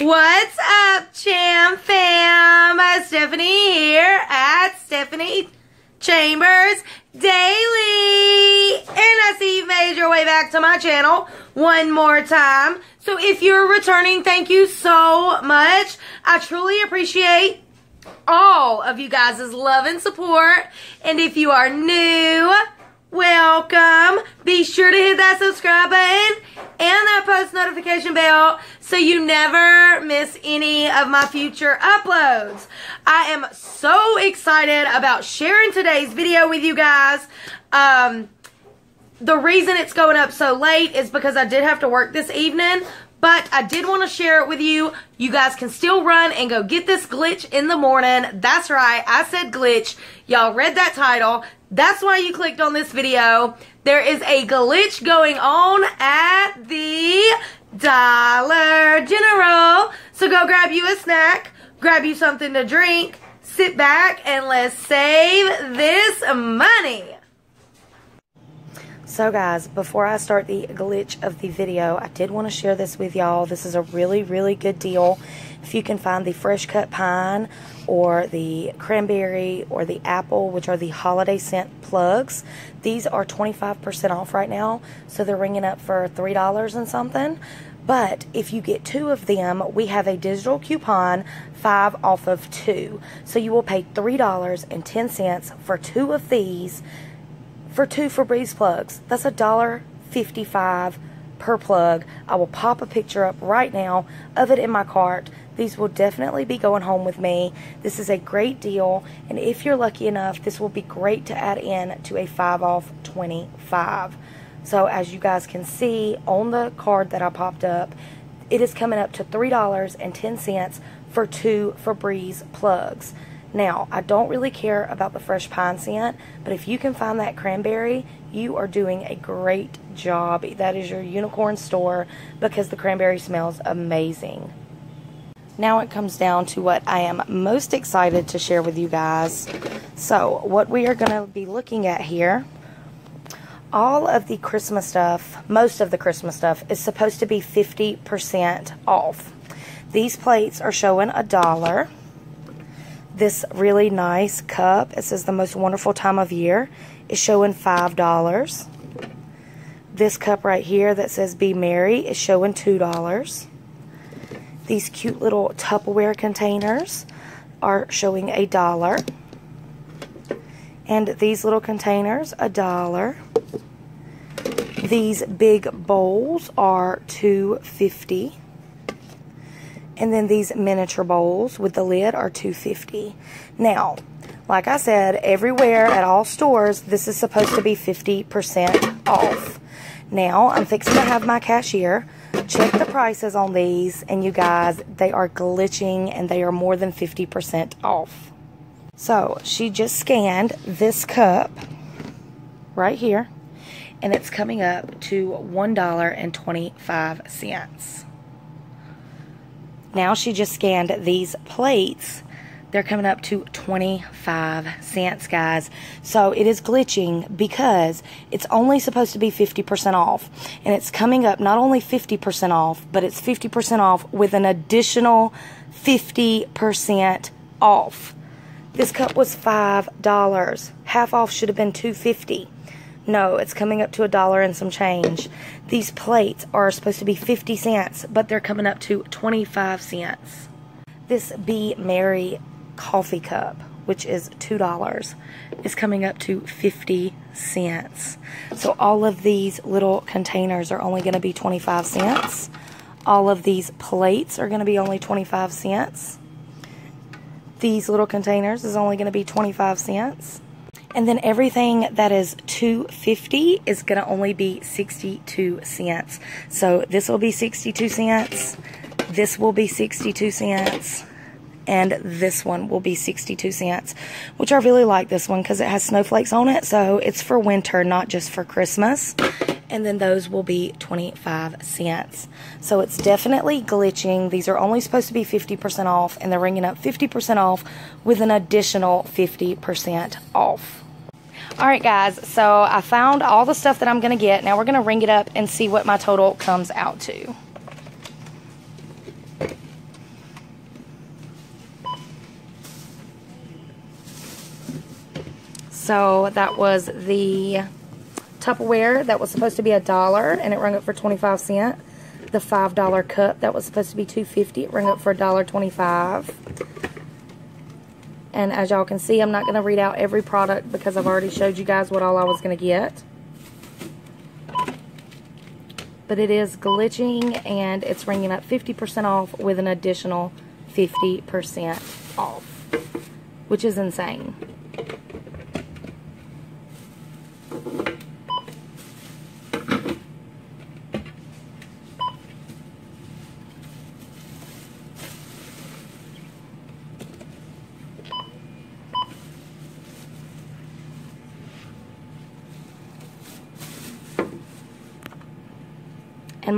What's up, Cham Fam? Uh, Stephanie here at Stephanie Chambers Daily. And I see you've made your way back to my channel one more time. So if you're returning, thank you so much. I truly appreciate all of you guys' love and support. And if you are new, welcome. Be sure to hit that subscribe button and that post notification bell so you never miss any of my future uploads. I am so excited about sharing today's video with you guys. Um, the reason it's going up so late is because I did have to work this evening, but I did want to share it with you. You guys can still run and go get this glitch in the morning. That's right, I said glitch. Y'all read that title. That's why you clicked on this video. There is a glitch going on at the Dollar go grab you a snack, grab you something to drink, sit back, and let's save this money. So guys, before I start the glitch of the video, I did want to share this with y'all. This is a really, really good deal. If you can find the fresh cut pine or the cranberry or the apple, which are the holiday scent plugs, these are 25% off right now. So they're ringing up for $3 and something. But if you get two of them, we have a digital coupon, five off of two. So you will pay $3.10 for two of these for two Febreze plugs. That's a dollar fifty-five per plug. I will pop a picture up right now of it in my cart. These will definitely be going home with me. This is a great deal, and if you're lucky enough, this will be great to add in to a 5 off 25. So as you guys can see on the card that I popped up, it is coming up to $3.10 for two Febreze plugs. Now, I don't really care about the fresh pine scent, but if you can find that cranberry, you are doing a great job. That is your unicorn store because the cranberry smells amazing. Now it comes down to what I am most excited to share with you guys. So, what we are going to be looking at here, all of the Christmas stuff, most of the Christmas stuff, is supposed to be 50% off. These plates are showing a dollar this really nice cup. It says the most wonderful time of year is showing $5. This cup right here that says be merry is showing $2. These cute little Tupperware containers are showing a dollar. And these little containers, a dollar. These big bowls are two fifty. And then these miniature bowls with the lid are 250 Now, like I said, everywhere at all stores, this is supposed to be 50% off. Now, I'm fixing to have my cashier check the prices on these, and you guys, they are glitching and they are more than 50% off. So, she just scanned this cup right here, and it's coming up to $1.25. Now she just scanned these plates. They're coming up to 25 cents, guys. So it is glitching because it's only supposed to be 50% off. And it's coming up not only 50% off, but it's 50% off with an additional 50% off. This cup was $5. Half off should have been 250 no, it's coming up to a dollar and some change. These plates are supposed to be 50 cents, but they're coming up to 25 cents. This Be Merry coffee cup, which is $2, is coming up to 50 cents. So all of these little containers are only going to be 25 cents. All of these plates are going to be only 25 cents. These little containers is only going to be 25 cents. And then everything that is 250 is going to only be 62 cents. So this will be 62 cents. This will be 62 cents. And this one will be 62 cents, which I really like this one because it has snowflakes on it. So it's for winter, not just for Christmas and then those will be 25 cents. So it's definitely glitching. These are only supposed to be 50% off, and they're ringing up 50% off with an additional 50% off. All right, guys, so I found all the stuff that I'm going to get. Now we're going to ring it up and see what my total comes out to. So that was the Tupperware that was supposed to be a dollar and it rung up for 25 cents. The $5 cup that was supposed to be 2.50 it rung up for $1.25. And as y'all can see, I'm not going to read out every product because I've already showed you guys what all I was going to get. But it is glitching and it's ringing up 50% off with an additional 50% off, which is insane.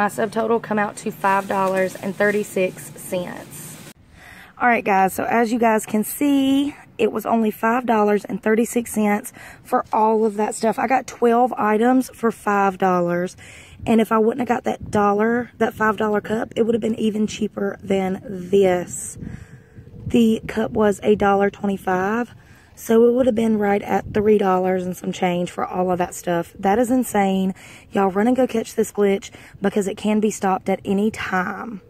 My subtotal come out to $5.36. All right, guys, so as you guys can see, it was only $5.36 for all of that stuff. I got 12 items for $5. And if I wouldn't have got that dollar, that $5 cup, it would have been even cheaper than this. The cup was a dollar twenty-five. So it would have been right at $3 and some change for all of that stuff. That is insane. Y'all run and go catch this glitch because it can be stopped at any time.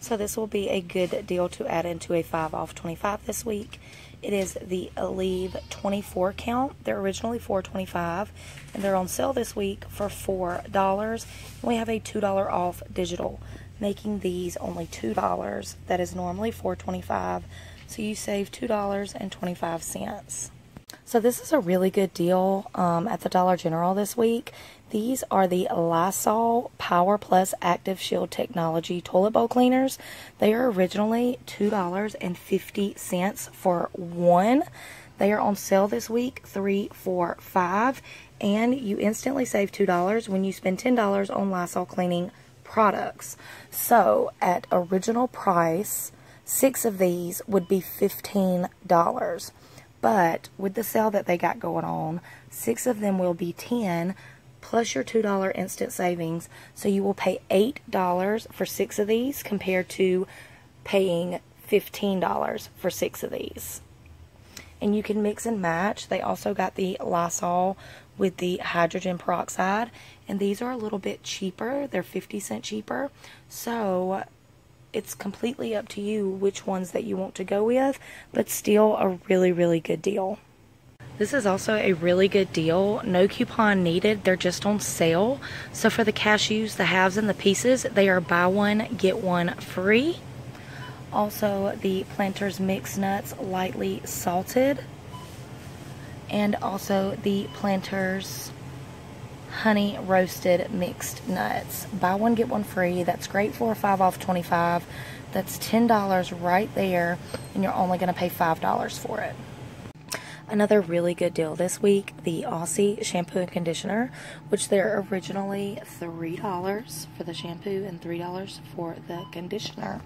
So this will be a good deal to add into a 5 off 25 this week. It is the Aleve 24 count. They're originally 4.25 and they're on sale this week for $4. And we have a $2 off digital, making these only $2. That is normally 4.25 so you save $2.25. So this is a really good deal um, at the Dollar General this week. These are the Lysol Power Plus Active Shield Technology Toilet Bowl Cleaners. They are originally $2.50 for one. They are on sale this week, three, four, five, and you instantly save $2 when you spend $10 on Lysol cleaning products. So at original price, Six of these would be $15. But with the sale that they got going on, six of them will be 10 plus your $2 instant savings. So you will pay $8 for six of these compared to paying $15 for six of these. And you can mix and match. They also got the Lysol with the hydrogen peroxide. And these are a little bit cheaper. They're 50 cent cheaper. So it's completely up to you which ones that you want to go with, but still a really, really good deal. This is also a really good deal. No coupon needed. They're just on sale. So for the cashews, the halves, and the pieces, they are buy one, get one free. Also, the Planters Mixed Nuts Lightly Salted. And also the Planters honey roasted mixed nuts. Buy one, get one free. That's great for a 5 off 25. That's $10 right there, and you're only going to pay $5 for it. Another really good deal this week, the Aussie shampoo and conditioner, which they're originally $3 for the shampoo and $3 for the conditioner.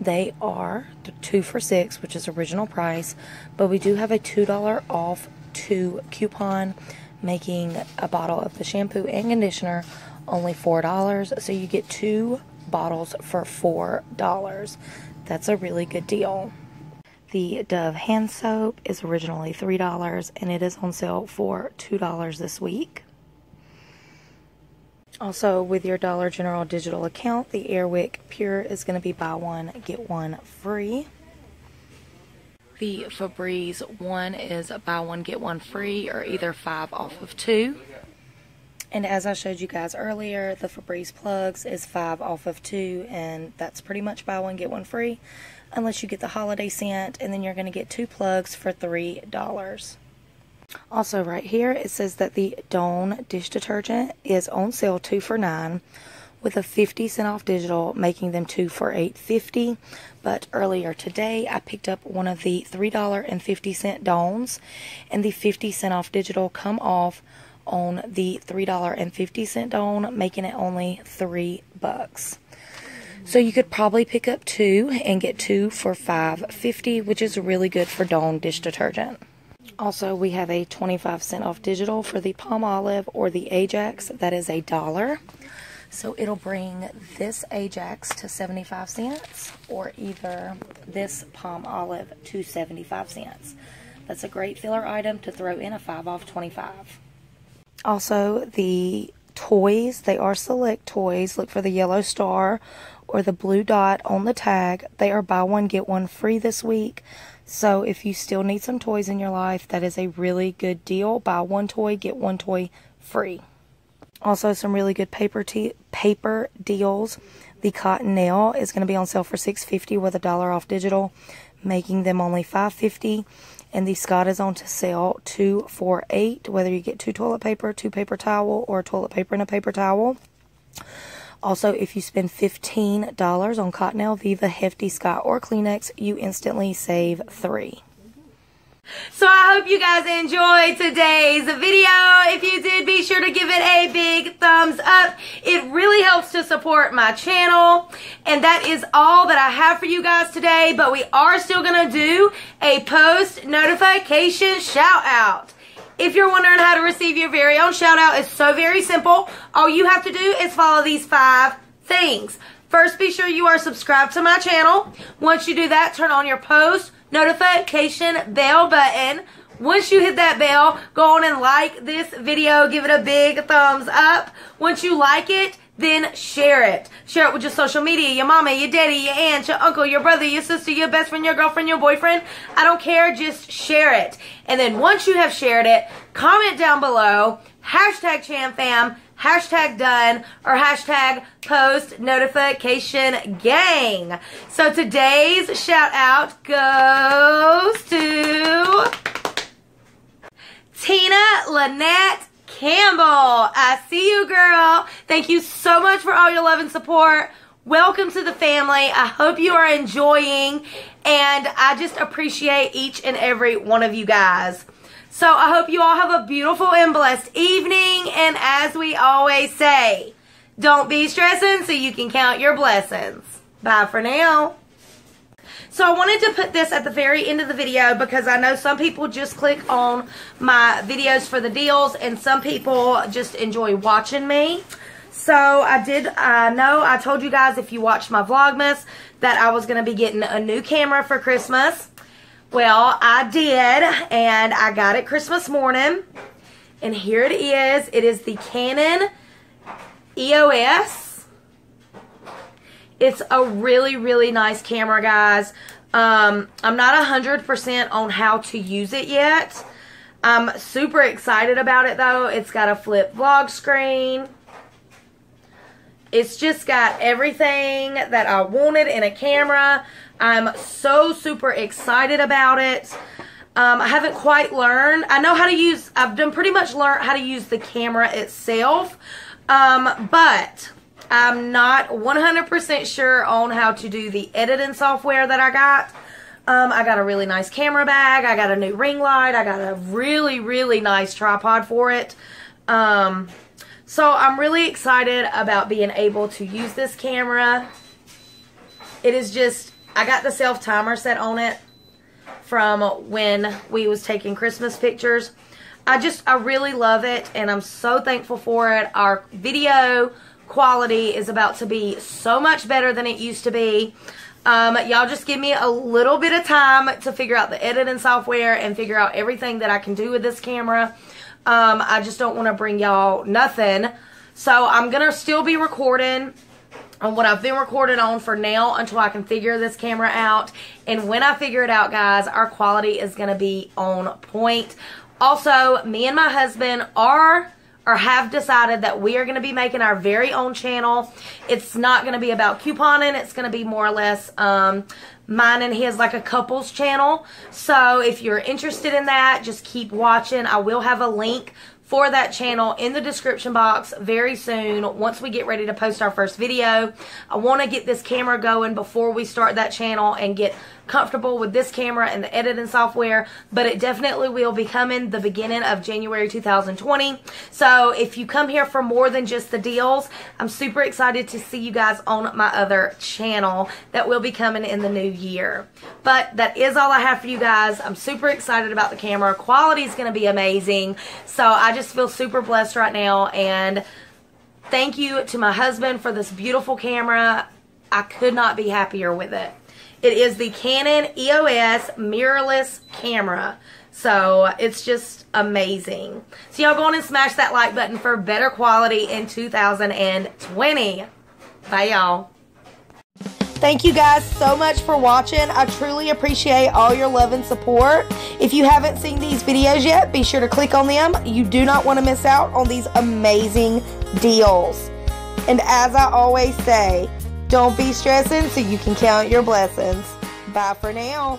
They are two for six, which is original price, but we do have a $2 off two coupon making a bottle of the shampoo and conditioner only $4. So you get two bottles for $4. That's a really good deal. The Dove hand soap is originally $3 and it is on sale for $2 this week. Also, with your Dollar General digital account, the Airwick Pure is going to be buy one, get one free. The Febreze one is buy one, get one free, or either five off of two. And as I showed you guys earlier, the Febreze plugs is five off of two, and that's pretty much buy one, get one free, unless you get the holiday scent, and then you're going to get two plugs for $3. Also right here, it says that the Dawn dish detergent is on sale two for nine with a 50 cent off digital, making them two for 8.50. But earlier today, I picked up one of the $3.50 Dawns, and the 50 cent off digital come off on the $3.50 Dawn, making it only three bucks. So you could probably pick up two and get two for $5.50, which is really good for Dawn dish detergent. Also, we have a 25 cent off digital for the Palmolive or the Ajax. That is a dollar. So it'll bring this Ajax to 75 cents or either this Palmolive to 75 cents. That's a great filler item to throw in a 5 off 25. Also, the toys, they are select toys. Look for the yellow star or the blue dot on the tag. They are buy one, get one free this week. So if you still need some toys in your life, that is a really good deal. Buy one toy, get one toy free. Also, some really good paper paper deals. The Cottonelle is going to be on sale for $6.50 with a dollar off digital, making them only $5.50. And the Scott is on to sale two. Whether you get two toilet paper, two paper towel, or toilet paper and a paper towel. Also, if you spend $15 on Cottonelle, Viva, Hefty, Scott, or Kleenex, you instantly save three. So I hope you guys enjoyed today's video. If you did, be sure to give it a big thumbs up. It really helps to support my channel. And that is all that I have for you guys today. But we are still going to do a post notification shout out. If you're wondering how to receive your very own shout out, it's so very simple. All you have to do is follow these five things. First, be sure you are subscribed to my channel. Once you do that, turn on your post notification bell button. Once you hit that bell, go on and like this video. Give it a big thumbs up. Once you like it, then share it. Share it with your social media, your mama, your daddy, your aunt, your uncle, your brother, your sister, your best friend, your girlfriend, your boyfriend. I don't care. Just share it. And then once you have shared it, comment down below, hashtag ChamFam, hashtag done, or hashtag post notification gang. So today's shout out goes to Tina Lynette Campbell. I see you, girl. Thank you so much for all your love and support. Welcome to the family. I hope you are enjoying, and I just appreciate each and every one of you guys. So I hope you all have a beautiful and blessed evening. And as we always say, don't be stressing so you can count your blessings. Bye for now. So I wanted to put this at the very end of the video because I know some people just click on my videos for the deals and some people just enjoy watching me. So I did, I know I told you guys if you watched my Vlogmas that I was going to be getting a new camera for Christmas. Well, I did, and I got it Christmas morning. And here it is. It is the Canon EOS. It's a really, really nice camera, guys. Um, I'm not 100% on how to use it yet. I'm super excited about it, though. It's got a flip vlog screen. It's just got everything that I wanted in a camera. I'm so super excited about it. Um, I haven't quite learned. I know how to use, I've done pretty much learned how to use the camera itself. Um, but I'm not 100% sure on how to do the editing software that I got. Um, I got a really nice camera bag. I got a new ring light. I got a really, really nice tripod for it. Um, so I'm really excited about being able to use this camera. It is just I got the self timer set on it from when we was taking Christmas pictures. I just, I really love it and I'm so thankful for it. Our video quality is about to be so much better than it used to be. Um, y'all just give me a little bit of time to figure out the editing software and figure out everything that I can do with this camera. Um, I just don't want to bring y'all nothing. So I'm going to still be recording on what I've been recording on for now until I can figure this camera out. And when I figure it out, guys, our quality is going to be on point. Also, me and my husband are or have decided that we are going to be making our very own channel. It's not going to be about couponing. It's going to be more or less um, mine and his like a couples channel. So if you're interested in that, just keep watching. I will have a link for that channel in the description box very soon once we get ready to post our first video. I want to get this camera going before we start that channel and get comfortable with this camera and the editing software, but it definitely will be coming the beginning of January 2020. So if you come here for more than just the deals, I'm super excited to see you guys on my other channel that will be coming in the new year. But that is all I have for you guys. I'm super excited about the camera. Quality is going to be amazing. So I just feel super blessed right now and thank you to my husband for this beautiful camera. I could not be happier with it. It is the Canon EOS mirrorless camera. So it's just amazing. So y'all go on and smash that like button for better quality in 2020. Bye y'all. Thank you guys so much for watching. I truly appreciate all your love and support. If you haven't seen these videos yet, be sure to click on them. You do not want to miss out on these amazing deals. And as I always say, don't be stressing so you can count your blessings. Bye for now.